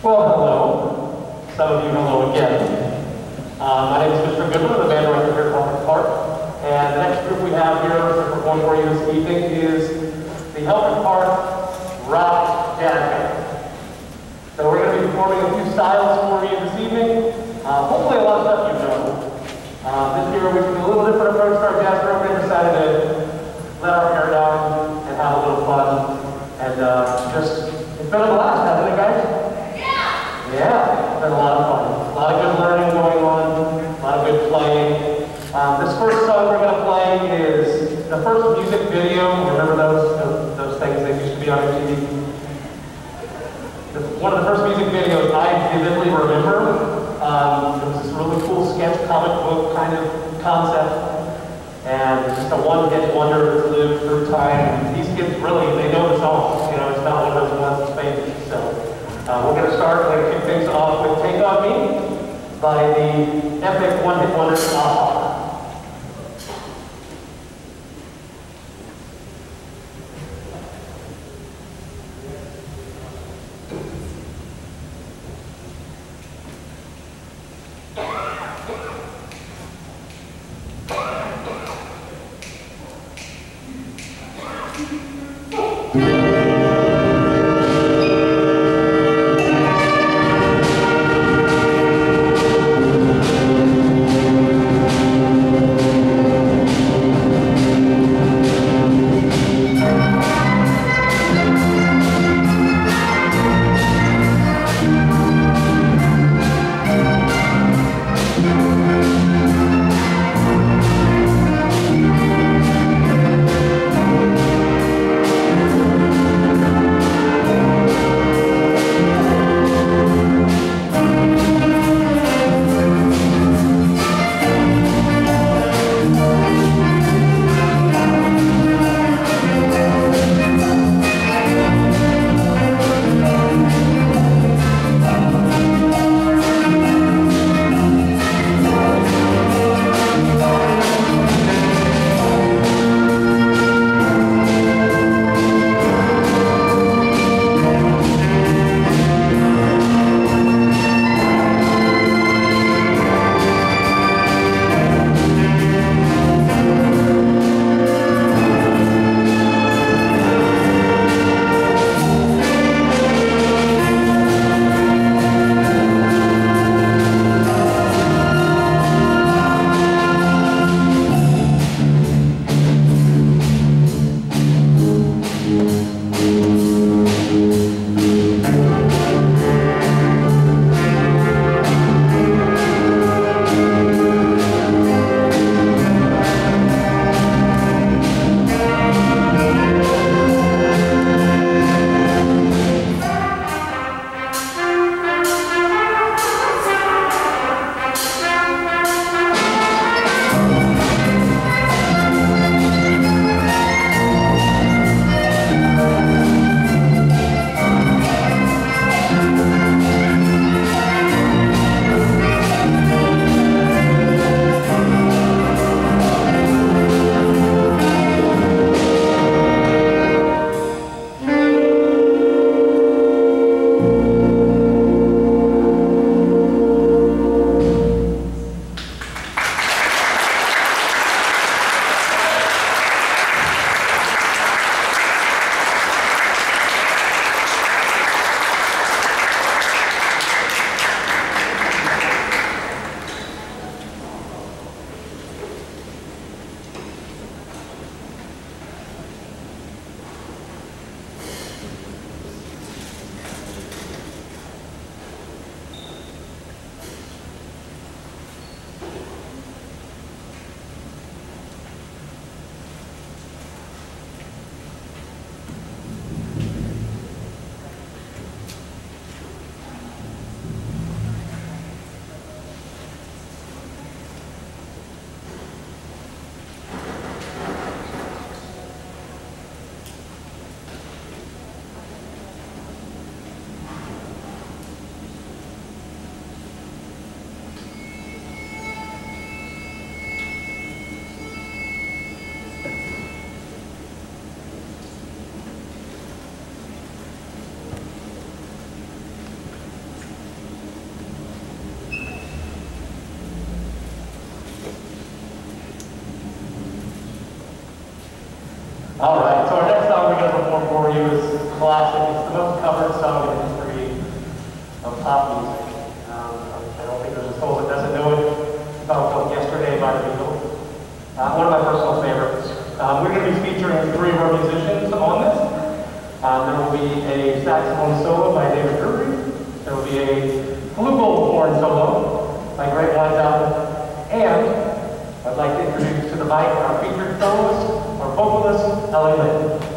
Well, hello. Some of you hello again. Uh, my name is Mr. Goodwin, the band director here at Helfrich Park. And the next group we have here to perform for you this evening is the Helfrich Park Rock Jazz Band. So we're going to be performing a few styles for you this evening. Uh, hopefully a lot of stuff you know. Uh, this year we took a little different approach to our jazz program, and decided to let our hair down and have a little fun. And uh, just, it's been a blast, hasn't it guys? Yeah, it's been a lot of fun. A lot of good learning going on, a lot of good playing. Um, this first song we're going to play is the first music video. Remember those, those, those things that used to be on MTV? One of the first music videos I vividly remember. Um, it was this really cool sketch comic book kind of concept. And it's just a one-hit wonder that's lived through time. These kids really, they know the songs. You know, it's not one of those ones that's famous. So uh, we're going to start, we're going to kick things off with Take On Me by the epic one-hit wonder a-ha. violin solo by Greg Wazell. And I'd like to introduce to the mic our featured soloist our vocalist, Ellie Lynn.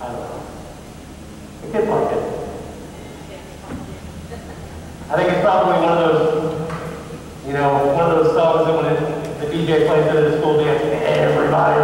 I don't know. It gets like. I think it's probably one of those, you know, one of those songs that when it, the DJ plays it at a school dance, everybody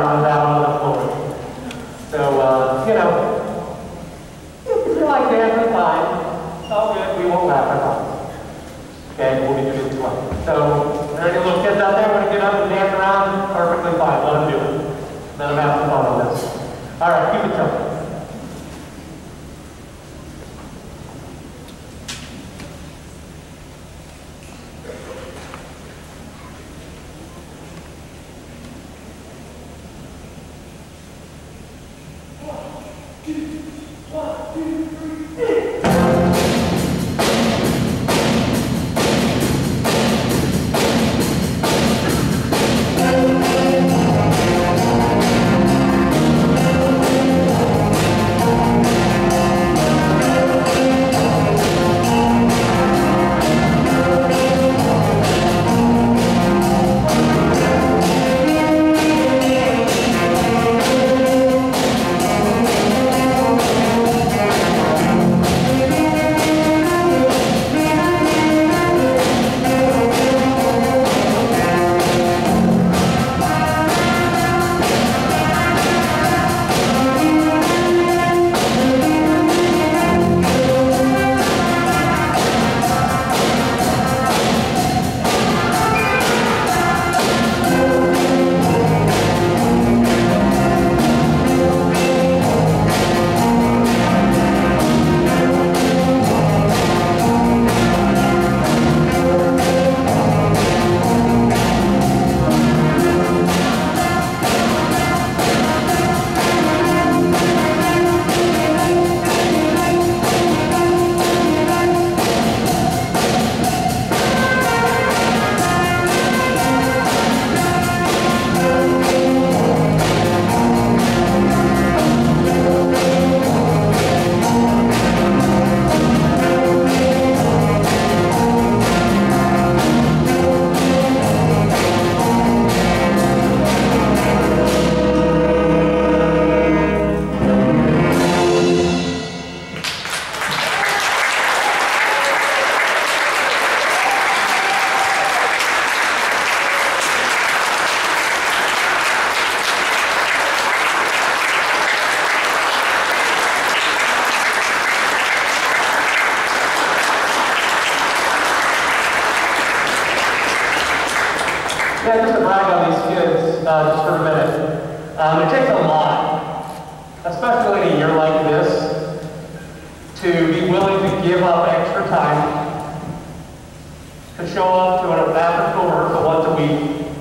show up to an after-school rehearsal once a week,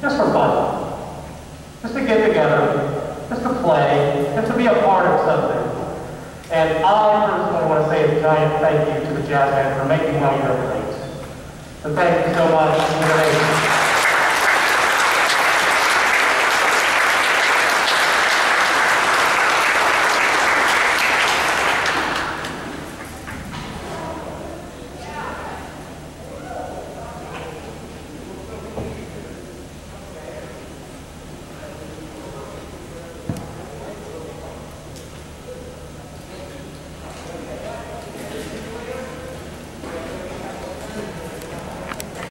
just for fun, just to get together, just to play, just to be a part of something. And I personally want to say a giant thank you to the jazz band for making my year great. So thank you so much.